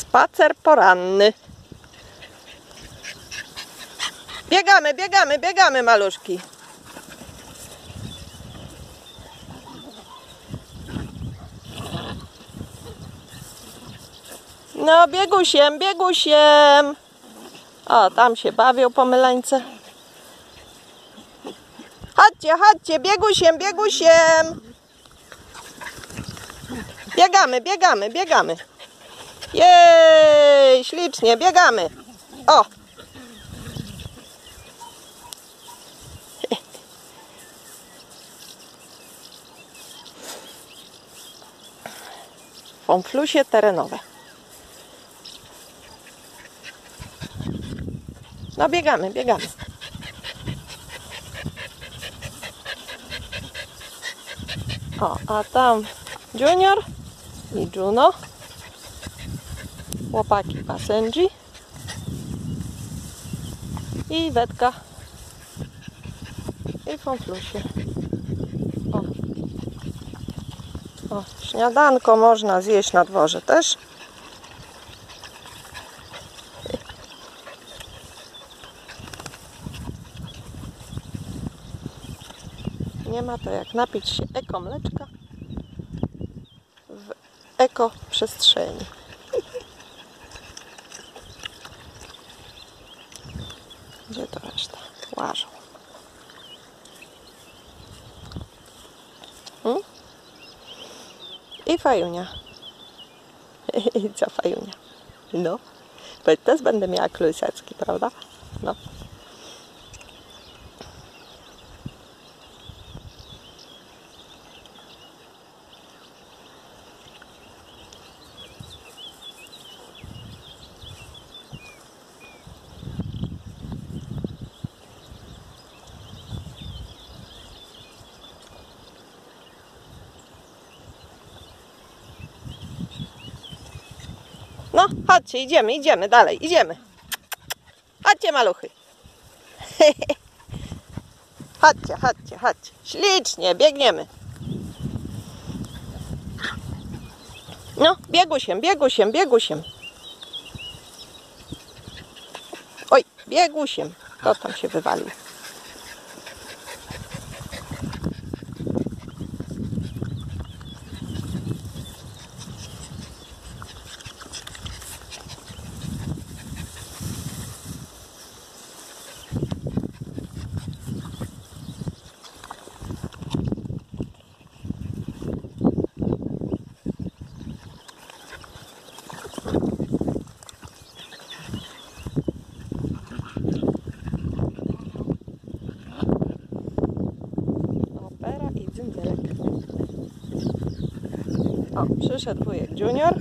Spacer poranny. Biegamy, biegamy, biegamy, maluszki. No, biegusiem, biegusiem. O, tam się bawią pomyleńce. Chodźcie, chodźcie, biegusiem, biegusiem. Biegamy, biegamy, biegamy. Jej, ślicznie, biegamy. O! Fąflusie terenowe. No biegamy, biegamy. O, a tam Junior i Juno. Chłopaki Passenger. I Wetka. I Fąflusie. O. o, śniadanko można zjeść na dworze też. Nie ma to jak napić się eko mleczka w eko Gdzie to reszta? Łażą. Hmm? I fajunia. I co fajunia? No. Bo też będę miała klusecki, prawda? No. No, chodźcie, idziemy, idziemy dalej, idziemy. Chodźcie, maluchy. Chodźcie, chodźcie, chodźcie. Ślicznie, biegniemy. No, biegusiem, biegusiem, biegusiem. Oj, biegusiem. Kto tam się wywalił? Dzyndzylek. O, przyszedł wujek Junior.